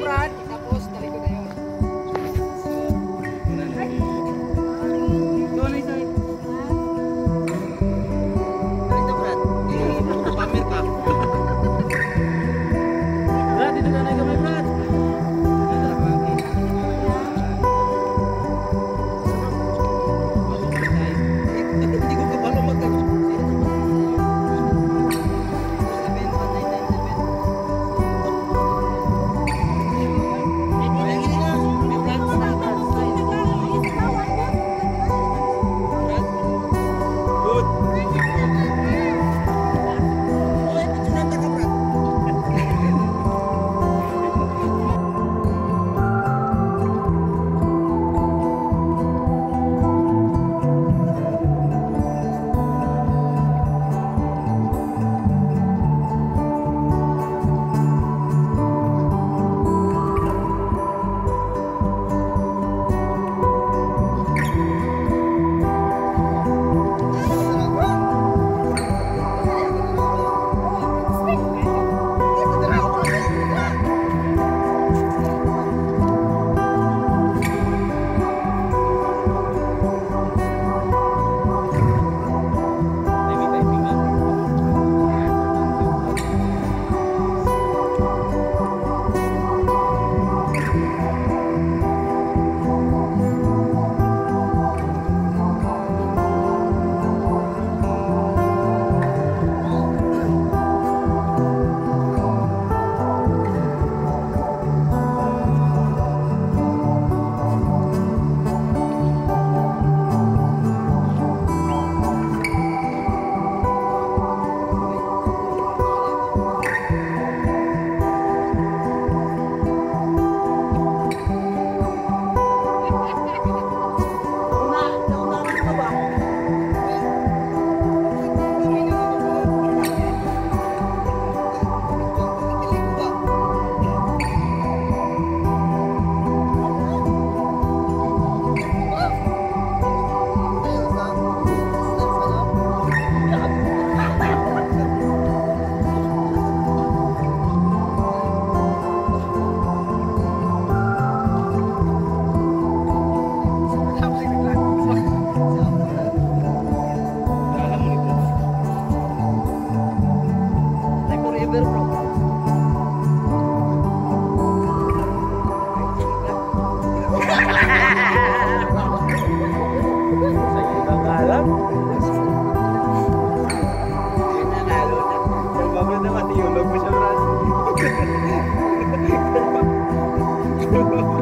Brad? Música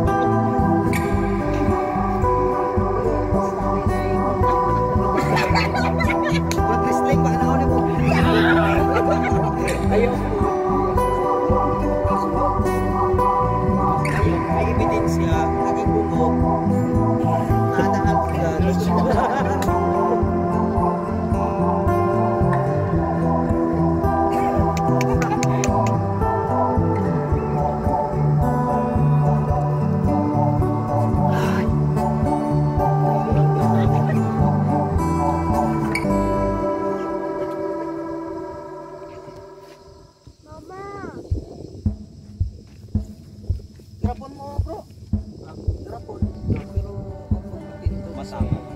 Pero, kung hindi ito masama,